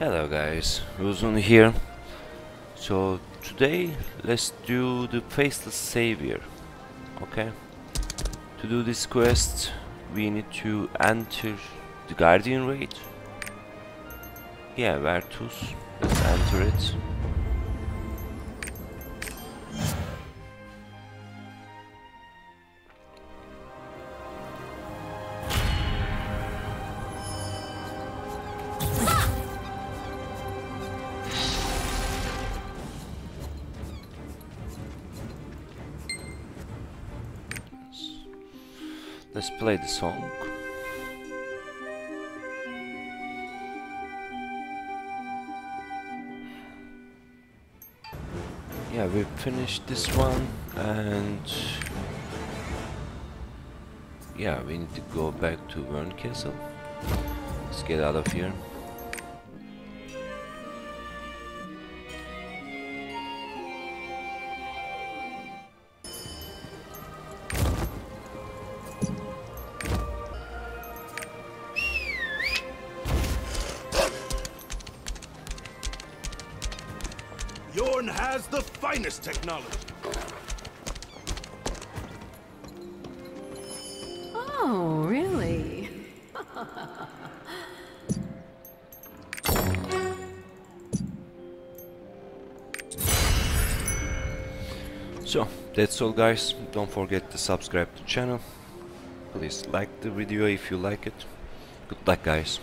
Hello guys, Uzun here. So today let's do the Faceless Savior. Okay. To do this quest we need to enter the Guardian Raid. Yeah, Vertus. Let's enter it. Let's play the song. Yeah, we finished this one and yeah, we need to go back to Vern Castle. Let's get out of here. Yorn has the finest technology. Oh, really? So, that's all guys. Don't forget to subscribe to channel. Please like the video if you like it. Good luck guys.